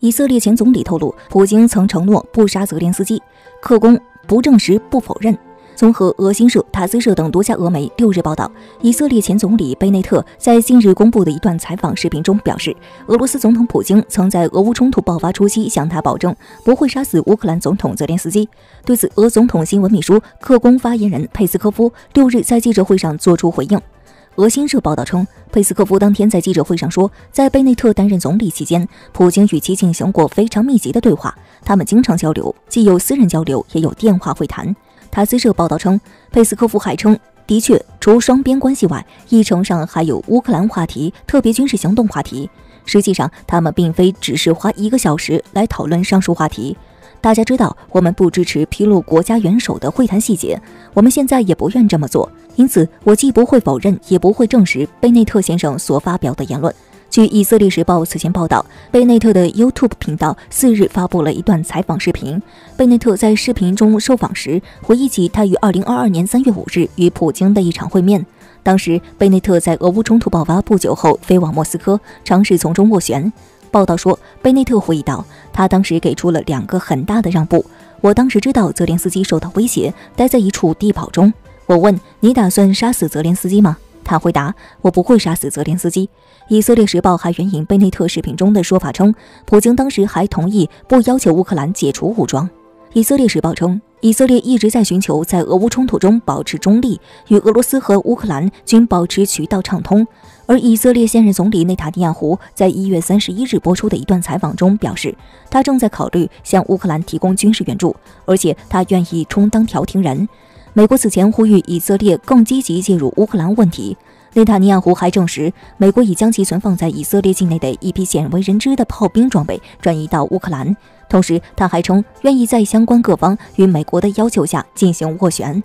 以色列前总理透露，普京曾承诺不杀泽连斯基，克宫不证实不否认。综合俄新社、塔斯社等多家俄媒六日报道，以色列前总理贝内特在近日公布的一段采访视频中表示，俄罗斯总统普京曾在俄乌冲突爆发初期向他保证不会杀死乌克兰总统泽连斯基。对此，俄总统新闻秘书克宫发言人佩斯科夫六日在记者会上作出回应。俄新社报道称，佩斯科夫当天在记者会上说，在贝内特担任总理期间，普京与其进行过非常密集的对话，他们经常交流，既有私人交流，也有电话会谈。塔斯社报道称，佩斯科夫还称，的确，除双边关系外，议程上还有乌克兰话题、特别军事行动话题。实际上，他们并非只是花一个小时来讨论上述话题。大家知道，我们不支持披露国家元首的会谈细节，我们现在也不愿这么做。因此，我既不会否认，也不会证实贝内特先生所发表的言论。据以色列时报此前报道，贝内特的 YouTube 频道四日发布了一段采访视频。贝内特在视频中受访时，回忆起他于2022年3月5日与普京的一场会面。当时，贝内特在俄乌冲突爆发不久后飞往莫斯科，尝试从中斡旋。报道说，贝内特回忆道：“他当时给出了两个很大的让步。我当时知道泽连斯基受到威胁，待在一处地堡中。我问你打算杀死泽连斯基吗？他回答：我不会杀死泽连斯基。”以色列时报还援引贝内特视频中的说法称，普京当时还同意不要求乌克兰解除武装。以色列时报称，以色列一直在寻求在俄乌冲突中保持中立，与俄罗斯和乌克兰均保持渠道畅通。而以色列现任总理内塔尼亚胡在一月三十一日播出的一段采访中表示，他正在考虑向乌克兰提供军事援助，而且他愿意充当调停人。美国此前呼吁以色列更积极介入乌克兰问题。内塔尼亚胡还证实，美国已将其存放在以色列境内的一批鲜为人知的炮兵装备转移到乌克兰。同时，他还称愿意在相关各方与美国的要求下进行斡旋。